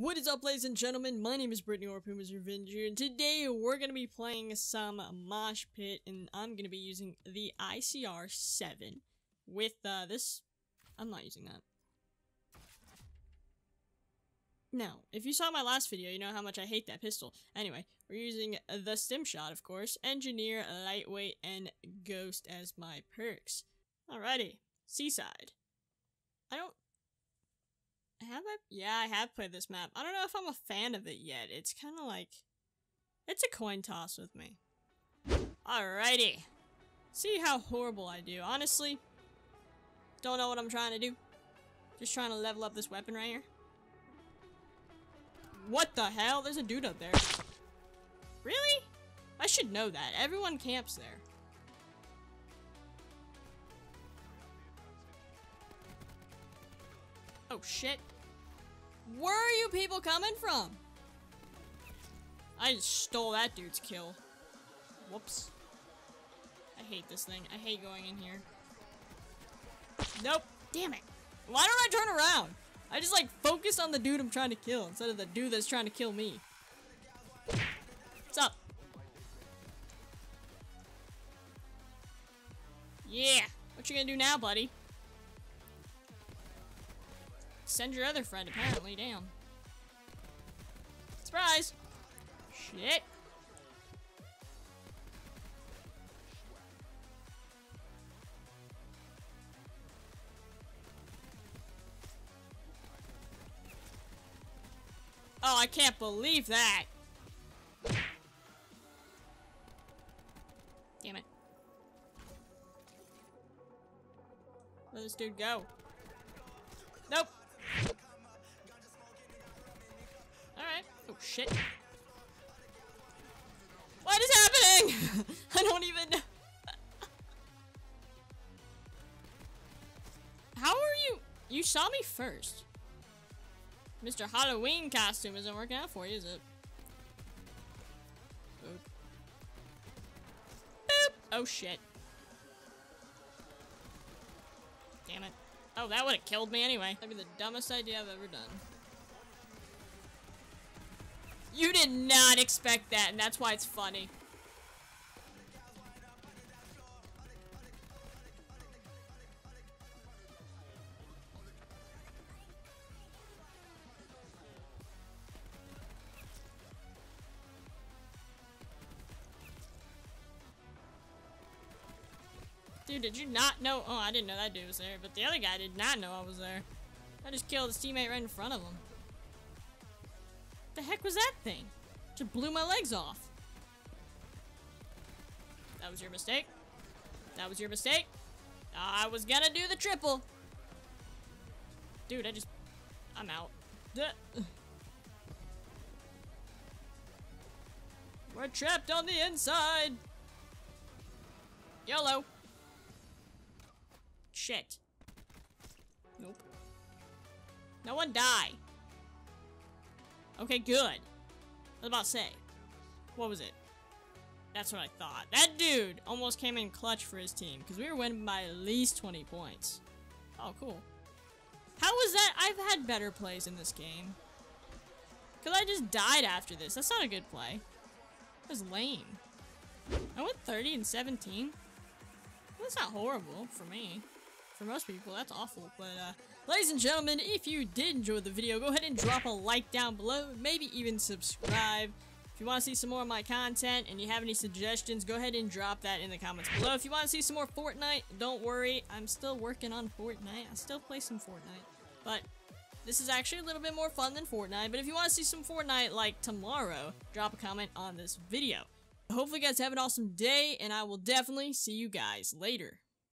What is up, ladies and gentlemen? My name is Brittany or Puma's Revenge, and today we're gonna be playing some Mosh Pit, and I'm gonna be using the ICR 7 with uh, this. I'm not using that. Now, if you saw my last video, you know how much I hate that pistol. Anyway, we're using the stim shot, of course, engineer, lightweight, and ghost as my perks. Alrighty, seaside. I don't have I? Yeah, I have played this map. I don't know if I'm a fan of it yet. It's kind of like... It's a coin toss with me. Alrighty. See how horrible I do. Honestly, don't know what I'm trying to do. Just trying to level up this weapon right here. What the hell? There's a dude up there. Really? I should know that. Everyone camps there. Oh shit. Where are you people coming from? I just stole that dude's kill. Whoops. I hate this thing. I hate going in here. Nope. Damn it. Why don't I turn around? I just like focus on the dude I'm trying to kill instead of the dude that's trying to kill me. What's up? Yeah. What you gonna do now, buddy? Send your other friend, apparently. Damn. Surprise! Shit! Oh, I can't believe that! Damn it. Where'd this dude go? Nope. Shit. What is happening? I don't even know. How are you? You saw me first. Mr. Halloween costume isn't working out for you, is it? Boop. Oh, shit. Damn it. Oh, that would have killed me anyway. That'd be the dumbest idea I've ever done. You did not expect that, and that's why it's funny. Dude, did you not know? Oh, I didn't know that dude was there, but the other guy did not know I was there. I just killed his teammate right in front of him. The heck was that thing? Just blew my legs off. That was your mistake. That was your mistake. I was gonna do the triple. Dude, I just... I'm out. Duh. We're trapped on the inside. YOLO. Shit. Nope. No one die. Okay, good. I was about to say. What was it? That's what I thought. That dude almost came in clutch for his team because we were winning by at least 20 points. Oh, cool. How was that? I've had better plays in this game. Because I just died after this. That's not a good play. That was lame. I went 30 and 17. That's not horrible for me. For most people, that's awful. But, uh, ladies and gentlemen, if you did enjoy the video, go ahead and drop a like down below. Maybe even subscribe. If you want to see some more of my content and you have any suggestions, go ahead and drop that in the comments below. If you want to see some more Fortnite, don't worry. I'm still working on Fortnite. I still play some Fortnite. But this is actually a little bit more fun than Fortnite. But if you want to see some Fortnite like tomorrow, drop a comment on this video. Hopefully you guys have an awesome day, and I will definitely see you guys later.